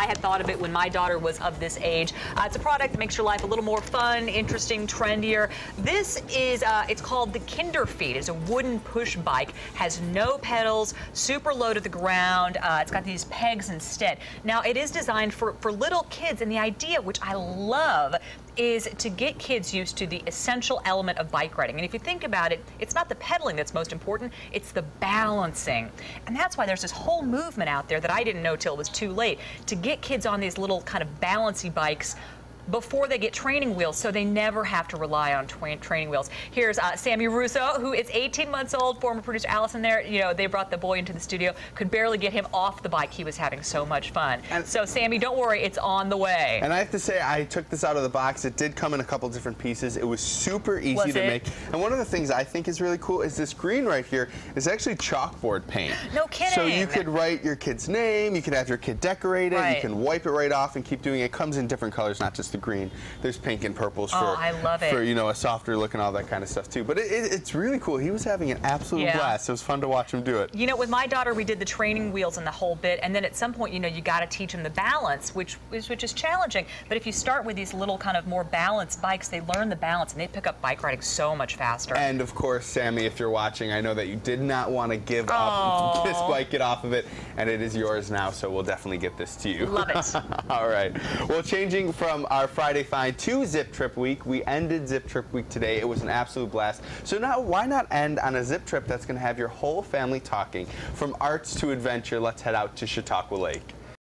I had thought of it when my daughter was of this age. Uh, it's a product that makes your life a little more fun, interesting, trendier. This is, uh, it's called the Kinderfeet. It's a wooden push bike, has no pedals, super low to the ground. Uh, it's got these pegs instead. Now, it is designed for, for little kids, and the idea, which I love, is to get kids used to the essential element of bike riding. And if you think about it, it's not the pedaling that's most important, it's the balancing. And that's why there's this whole movement out there that I didn't know till it was too late to get kids on these little kind of balancy bikes before they get training wheels so they never have to rely on training wheels. Here's uh, Sammy Russo, who is 18 months old, former producer Allison there. You know, they brought the boy into the studio, could barely get him off the bike. He was having so much fun. And so, Sammy, don't worry, it's on the way. And I have to say, I took this out of the box. It did come in a couple different pieces. It was super easy was to it? make. And one of the things I think is really cool is this green right here is actually chalkboard paint. No kidding. So you could write your kid's name, you could have your kid decorate it, right. you can wipe it right off and keep doing it. It comes in different colors, not just the green. There's pink and purples oh, for, I love it. for you know a softer look and all that kind of stuff too. But it, it, it's really cool. He was having an absolute yeah. blast. It was fun to watch him do it. You know, with my daughter, we did the training wheels and the whole bit, and then at some point, you know, you got to teach them the balance, which is which is challenging. But if you start with these little kind of more balanced bikes, they learn the balance and they pick up bike riding so much faster. And of course, Sammy, if you're watching, I know that you did not want to give oh. up this bike, get off of it, and it is yours now. So we'll definitely get this to you. Love it. all right. Well, changing from our Friday find to Zip Trip Week, we ended Zip Trip Week today. It was an absolute blast. So now, why not end on a zip trip that's going to have your whole family talking? From arts to adventure, let's head out to Chautauqua Lake.